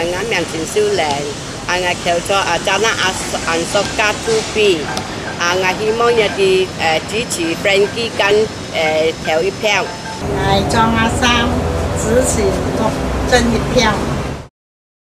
俺，眼名真秀丽，俺，我跳出啊，加那阿俺索加杜比，啊，我希望一啲誒支持 Frankie 跟誒投一票。来庄阿三支持中正一票。